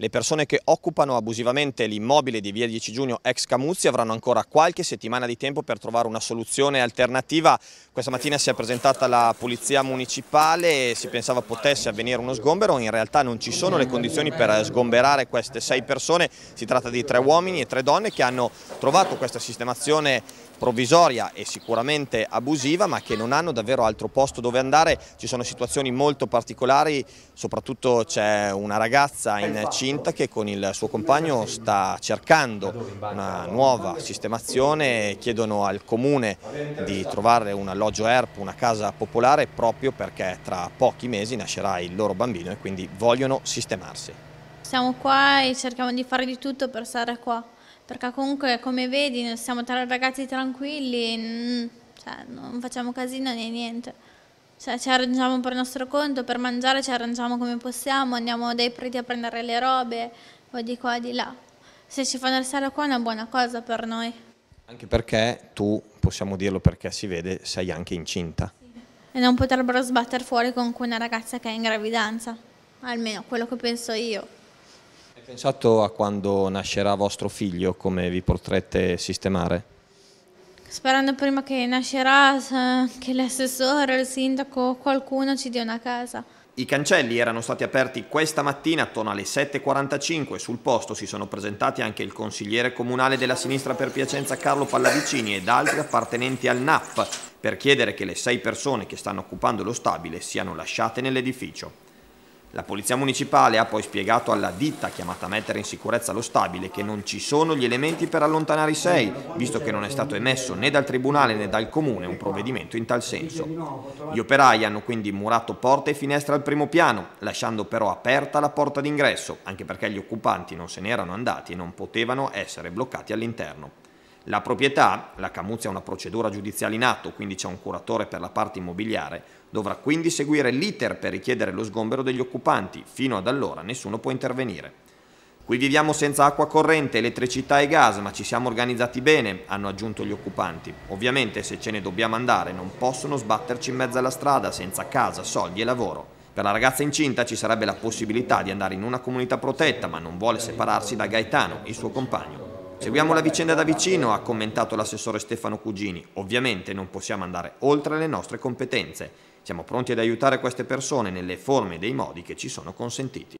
Le persone che occupano abusivamente l'immobile di via 10 giugno ex Camuzzi avranno ancora qualche settimana di tempo per trovare una soluzione alternativa. Questa mattina si è presentata la polizia municipale e si pensava potesse avvenire uno sgombero, in realtà non ci sono le condizioni per sgomberare queste sei persone, si tratta di tre uomini e tre donne che hanno trovato questa sistemazione provvisoria e sicuramente abusiva ma che non hanno davvero altro posto dove andare, ci sono situazioni molto particolari, soprattutto c'è una ragazza incinta che con il suo compagno sta cercando una nuova sistemazione, chiedono al comune di trovare un alloggio ERP, una casa popolare proprio perché tra pochi mesi nascerà il loro bambino e quindi vogliono sistemarsi. Siamo qua e cerchiamo di fare di tutto per stare qua perché comunque come vedi siamo tre ragazzi tranquilli, cioè, non facciamo casino né niente. Cioè, ci arrangiamo per il nostro conto, per mangiare ci arrangiamo come possiamo, andiamo dai preti a prendere le robe, o di qua di là. Se ci fanno restare qua è una buona cosa per noi. Anche perché tu, possiamo dirlo perché si vede, sei anche incinta. E non potrebbero sbattere fuori con una ragazza che è in gravidanza, almeno quello che penso io. Pensato a quando nascerà vostro figlio, come vi potrete sistemare? Sperando prima che nascerà, che l'assessore, il sindaco, qualcuno ci dia una casa. I cancelli erano stati aperti questa mattina attorno alle 7.45 sul posto si sono presentati anche il consigliere comunale della sinistra per Piacenza Carlo Pallavicini ed altri appartenenti al NAP per chiedere che le sei persone che stanno occupando lo stabile siano lasciate nell'edificio. La Polizia Municipale ha poi spiegato alla ditta chiamata a mettere in sicurezza lo stabile che non ci sono gli elementi per allontanare i sei, visto che non è stato emesso né dal Tribunale né dal Comune un provvedimento in tal senso. Gli operai hanno quindi murato porte e finestre al primo piano, lasciando però aperta la porta d'ingresso, anche perché gli occupanti non se ne erano andati e non potevano essere bloccati all'interno. La proprietà, la Camuzzi ha una procedura giudiziale in atto, quindi c'è un curatore per la parte immobiliare, dovrà quindi seguire l'iter per richiedere lo sgombero degli occupanti, fino ad allora nessuno può intervenire. Qui viviamo senza acqua corrente, elettricità e gas, ma ci siamo organizzati bene, hanno aggiunto gli occupanti. Ovviamente se ce ne dobbiamo andare non possono sbatterci in mezzo alla strada senza casa, soldi e lavoro. Per la ragazza incinta ci sarebbe la possibilità di andare in una comunità protetta, ma non vuole separarsi da Gaetano, il suo compagno. Seguiamo la vicenda da vicino, ha commentato l'assessore Stefano Cugini. Ovviamente non possiamo andare oltre le nostre competenze. Siamo pronti ad aiutare queste persone nelle forme e dei modi che ci sono consentiti.